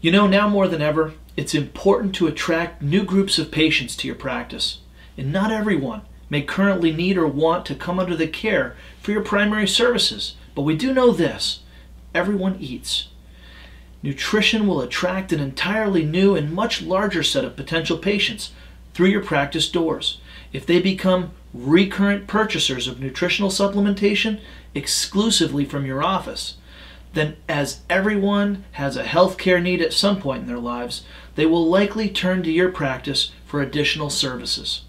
You know, now more than ever, it's important to attract new groups of patients to your practice. And not everyone may currently need or want to come under the care for your primary services. But we do know this everyone eats. Nutrition will attract an entirely new and much larger set of potential patients through your practice doors. If they become recurrent purchasers of nutritional supplementation exclusively from your office, then as everyone has a healthcare need at some point in their lives, they will likely turn to your practice for additional services.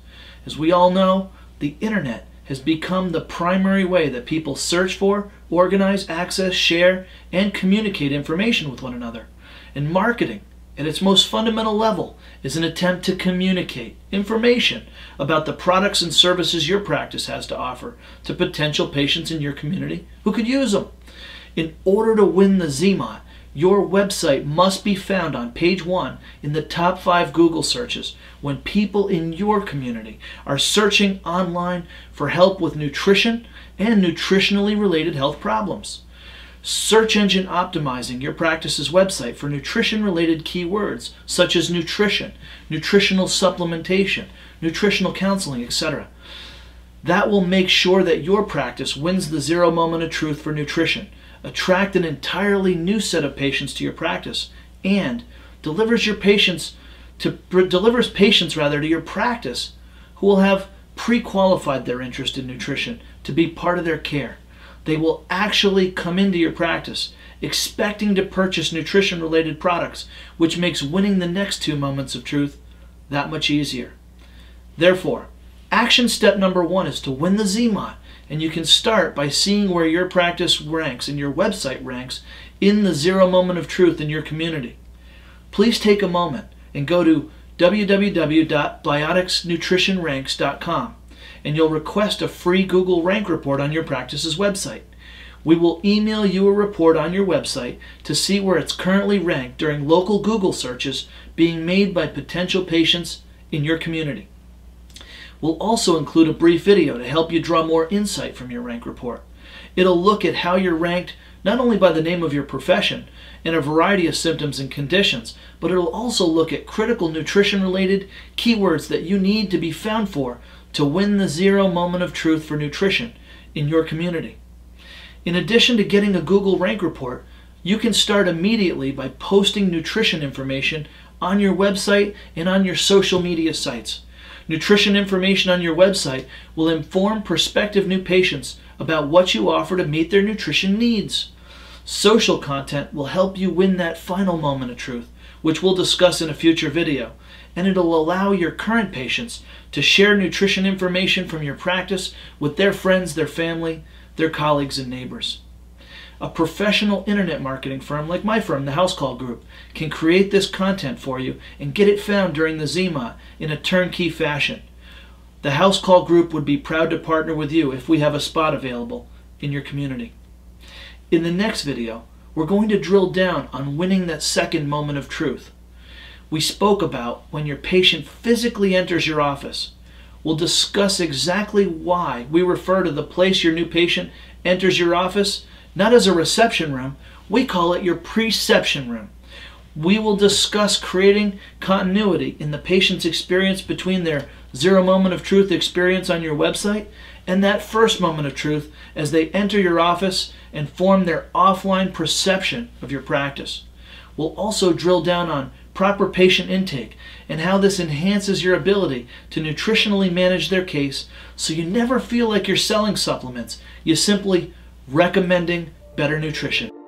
As we all know, the internet has become the primary way that people search for, organize, access, share, and communicate information with one another. And marketing, at its most fundamental level, is an attempt to communicate information about the products and services your practice has to offer to potential patients in your community who could use them. In order to win the ZMOT, your website must be found on page one in the top five Google searches when people in your community are searching online for help with nutrition and nutritionally related health problems. Search engine optimizing your practice's website for nutrition related keywords such as nutrition, nutritional supplementation, nutritional counseling, etc. That will make sure that your practice wins the zero moment of truth for nutrition attract an entirely new set of patients to your practice, and delivers your patients to delivers patients rather to your practice who will have pre-qualified their interest in nutrition to be part of their care. They will actually come into your practice expecting to purchase nutrition related products, which makes winning the next two moments of truth that much easier. Therefore, action step number one is to win the ZMOT and you can start by seeing where your practice ranks and your website ranks in the zero moment of truth in your community. Please take a moment and go to www.bioticsnutritionranks.com and you'll request a free Google rank report on your practice's website. We will email you a report on your website to see where it's currently ranked during local Google searches being made by potential patients in your community. We'll also include a brief video to help you draw more insight from your rank report. It'll look at how you're ranked not only by the name of your profession and a variety of symptoms and conditions, but it'll also look at critical nutrition related keywords that you need to be found for to win the zero moment of truth for nutrition in your community. In addition to getting a Google rank report, you can start immediately by posting nutrition information on your website and on your social media sites. Nutrition information on your website will inform prospective new patients about what you offer to meet their nutrition needs. Social content will help you win that final moment of truth, which we'll discuss in a future video, and it'll allow your current patients to share nutrition information from your practice with their friends, their family, their colleagues, and neighbors. A professional internet marketing firm like my firm, the Housecall Group, can create this content for you and get it found during the ZMOT in a turnkey fashion. The Housecall Group would be proud to partner with you if we have a spot available in your community. In the next video, we're going to drill down on winning that second moment of truth. We spoke about when your patient physically enters your office. We'll discuss exactly why we refer to the place your new patient enters your office not as a reception room. We call it your preception room. We will discuss creating continuity in the patient's experience between their zero moment of truth experience on your website and that first moment of truth as they enter your office and form their offline perception of your practice. We'll also drill down on proper patient intake and how this enhances your ability to nutritionally manage their case so you never feel like you're selling supplements. You simply recommending better nutrition.